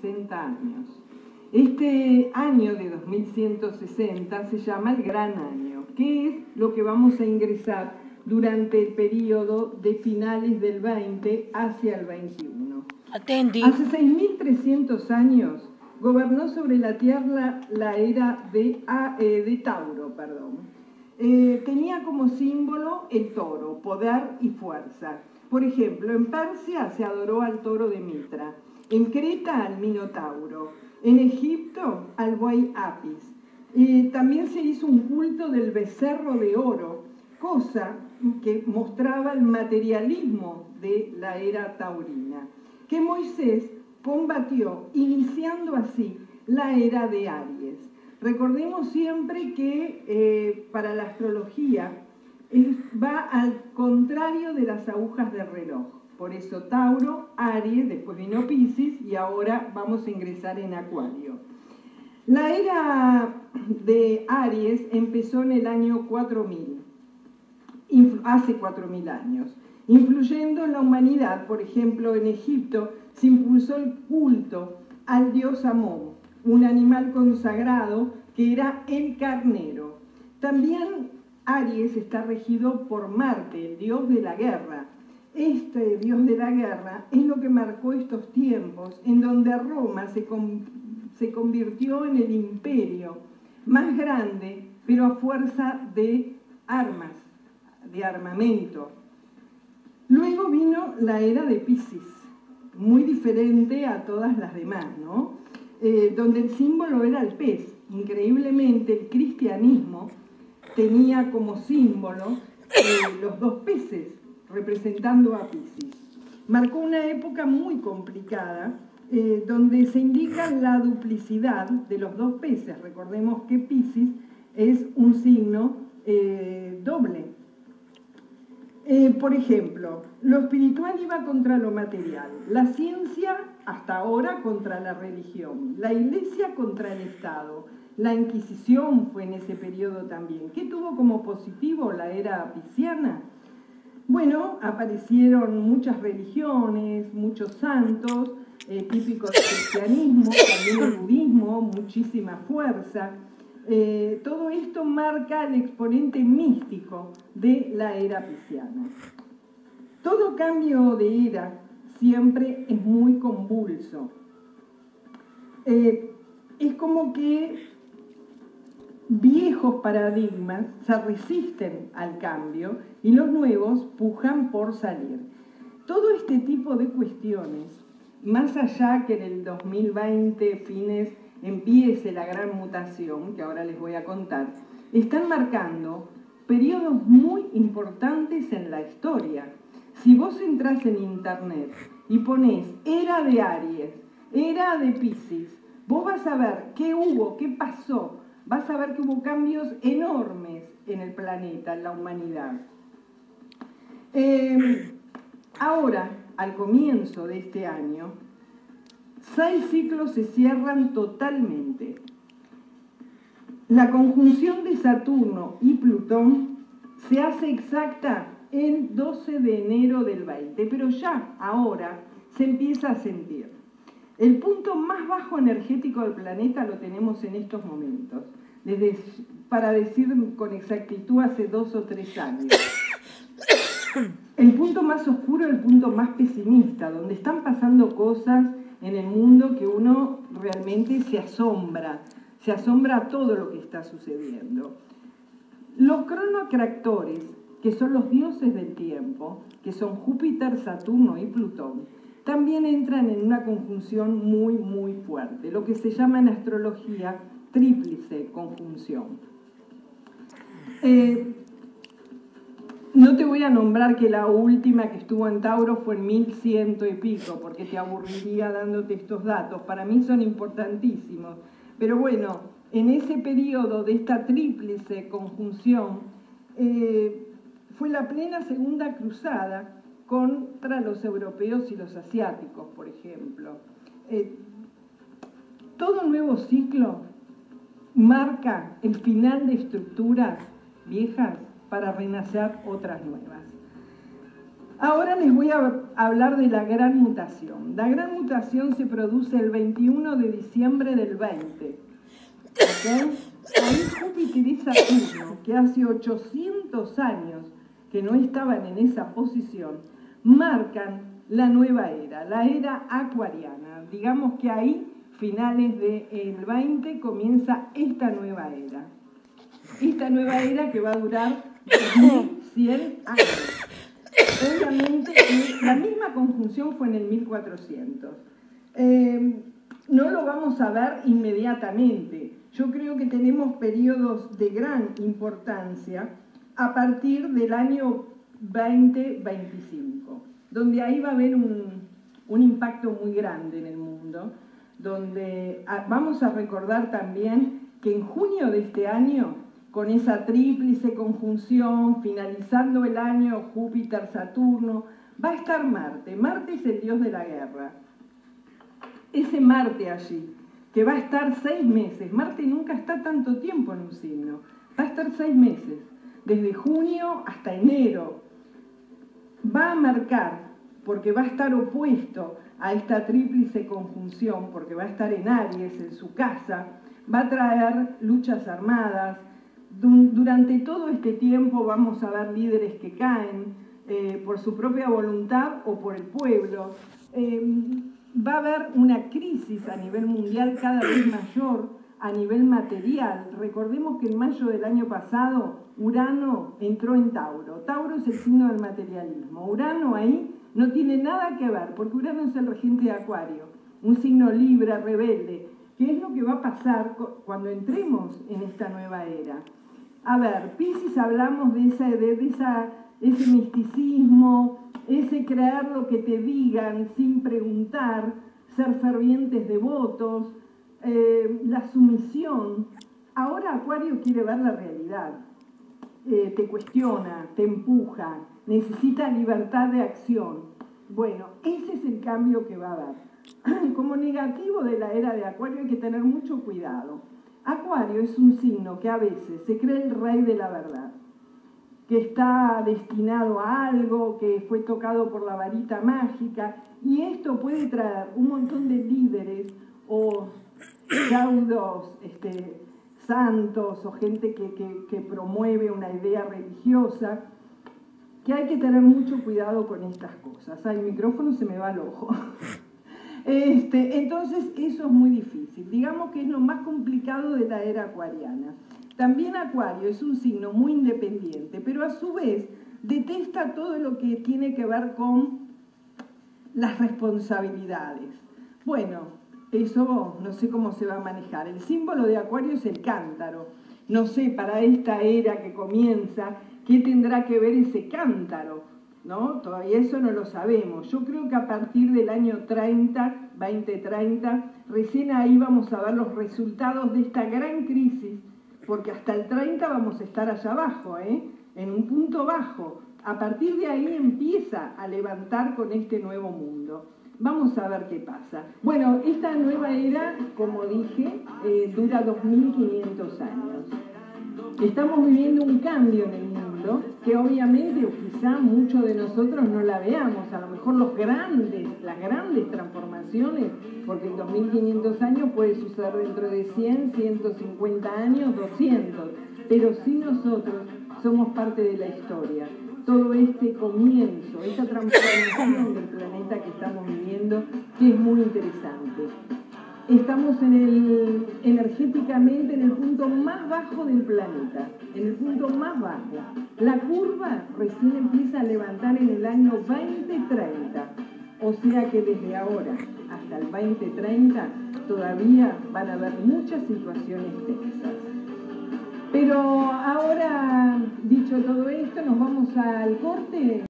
60 años. Este año de 2160 se llama el Gran Año, que es lo que vamos a ingresar durante el periodo de finales del 20 hacia el 21. Atendi. Hace 6.300 años gobernó sobre la tierra la era de, ah, eh, de Tauro. Perdón. Eh, tenía como símbolo el toro, poder y fuerza. Por ejemplo, en Persia se adoró al toro de Mitra, en Creta al Minotauro, en Egipto al buey Apis. Y también se hizo un culto del becerro de oro, cosa que mostraba el materialismo de la era taurina, que Moisés combatió, iniciando así la era de Aries. Recordemos siempre que eh, para la astrología va al contrario de las agujas del reloj. Por eso Tauro, Aries, después vino Pisces y ahora vamos a ingresar en Acuario. La era de Aries empezó en el año 4000, hace 4000 años, influyendo en la humanidad. Por ejemplo, en Egipto se impulsó el culto al dios Amón, un animal consagrado que era el carnero. También Aries está regido por Marte, el dios de la guerra. Este dios de la guerra es lo que marcó estos tiempos en donde Roma se, se convirtió en el imperio más grande, pero a fuerza de armas, de armamento. Luego vino la era de Pisces, muy diferente a todas las demás, ¿no? Eh, donde el símbolo era el pez. Increíblemente, el cristianismo tenía como símbolo eh, los dos peces, representando a Pisces. Marcó una época muy complicada, eh, donde se indica la duplicidad de los dos peces. Recordemos que Pisces es un signo eh, doble. por ejemplo, lo espiritual iba contra lo material, la ciencia hasta ahora contra la religión, la iglesia contra el Estado, la Inquisición fue en ese periodo también. ¿Qué tuvo como positivo la era pisciana? Bueno, aparecieron muchas religiones, muchos santos, eh, típicos del cristianismo, también el budismo, muchísima fuerza. Eh, todo esto marca el exponente místico de la era pisciana. Todo cambio de era siempre es muy convulso. Eh, es como que viejos paradigmas se resisten al cambio y los nuevos pujan por salir. Todo este tipo de cuestiones, más allá que en el 2020 fines empiece la gran mutación, que ahora les voy a contar, están marcando periodos muy importantes en la historia. Si vos entras en internet y pones era de Aries, era de Pisces, vos vas a ver qué hubo, qué pasó, vas a ver que hubo cambios enormes en el planeta, en la humanidad. Em, ahora, al comienzo de este año, seis ciclos se cierran totalmente. La conjunción de Saturno y Plutón se hace exacta el 12 de enero del 20, pero ya ahora se empieza a sentir. El punto más bajo energético del planeta lo tenemos en estos momentos, desde, para decir con exactitud hace dos o tres años. El punto más oscuro, el punto más pesimista, donde están pasando cosas en el mundo que uno realmente se asombra, se asombra a todo lo que está sucediendo. Los cronocractores, que son los dioses del tiempo, que son Júpiter, Saturno y Plutón, también entran en una conjunción muy, muy fuerte, lo que se llama en astrología tríplice conjunción. Eh, no te voy a nombrar que la última que estuvo en Tauro fue en 1100 y pico, porque te aburriría dándote estos datos. Para mí son importantísimos. Pero bueno, en ese periodo de esta tríplice conjunción, eh, fue la plena segunda cruzada contra los europeos y los asiáticos, por ejemplo. Eh, todo nuevo ciclo marca el final de estructuras viejas para renacer otras nuevas. Ahora les voy a hablar de la gran mutación. La gran mutación se produce el 21 de diciembre del 20. Ahí Júpiter y Saturno, que hace 800 años que no estaban en esa posición, marcan la nueva era, la era acuariana. Digamos que ahí, finales del 20, comienza esta nueva era. Esta nueva era que va a durar 100 años. Obviamente, la misma conjunción fue en el 1400. Eh, no lo vamos a ver inmediatamente. Yo creo que tenemos periodos de gran importancia a partir del año 2025, donde ahí va a haber un, un impacto muy grande en el mundo, donde ah, vamos a recordar también que en junio de este año con esa tríplice conjunción, finalizando el año Júpiter-Saturno, va a estar Marte. Marte es el dios de la guerra. Ese Marte allí, que va a estar seis meses. Marte nunca está tanto tiempo en un signo. Va a estar seis meses, desde junio hasta enero. Va a marcar, porque va a estar opuesto a esta tríplice conjunción, porque va a estar en Aries, en su casa, va a traer luchas armadas, durante todo este tiempo vamos a ver líderes que caen eh, por su propia voluntad o por el pueblo. Eh, va a haber una crisis a nivel mundial cada vez mayor a nivel material. Recordemos que en mayo del año pasado Urano entró en Tauro. Tauro es el signo del materialismo. Urano ahí no tiene nada que ver, porque Urano es el regente de Acuario, un signo libre, rebelde. ¿Qué es lo que va a pasar cuando entremos en esta nueva era? A ver, Pisces hablamos de, de esa, ese misticismo, ese creer lo que te digan sin preguntar, ser fervientes devotos, eh, la sumisión. Ahora Acuario quiere ver la realidad, eh, te cuestiona, te empuja, necesita libertad de acción. Bueno, ese es el cambio que va a haber. Como negativo de la era de Acuario hay que tener mucho cuidado Acuario es un signo que a veces se cree el rey de la verdad, que está destinado a algo, que fue tocado por la varita mágica, y esto puede traer un montón de líderes o caudos este, santos o gente que, que promueve una idea religiosa, que hay que tener mucho cuidado con estas cosas. Al micrófono se me va el ojo. Este, entonces, eso es muy difícil. Digamos que es lo más complicado de la era acuariana. También Acuario es un signo muy independiente, pero a su vez detesta todo lo que tiene que ver con las responsabilidades. Bueno, eso no sé cómo se va a manejar. El símbolo de Acuario es el cántaro. No sé, para esta era que comienza, ¿qué tendrá que ver ese cántaro? ¿no? Todavía eso no lo sabemos. Yo creo que a partir del año 30, 2030, recién ahí vamos a ver los resultados de esta gran crisis, porque hasta el 30 vamos a estar allá abajo, ¿eh? en un punto bajo. A partir de ahí empieza a levantar con este nuevo mundo. Vamos a ver qué pasa. Bueno, esta nueva era, como dije, eh, dura 2.500 años. Estamos viviendo un cambio en el mundo que obviamente o quizá muchos de nosotros no la veamos, a lo mejor los grandes, las grandes transformaciones, porque en 2500 años puede suceder dentro de 100, 150 años, 200, pero si nosotros somos parte de la historia. Todo este comienzo, esta transformación del planeta que estamos viviendo, que es muy interesante estamos en el, energéticamente en el punto más bajo del planeta, en el punto más bajo. La curva recién empieza a levantar en el año 2030, o sea que desde ahora hasta el 2030 todavía van a haber muchas situaciones tensas. Pero ahora, dicho todo esto, nos vamos al corte.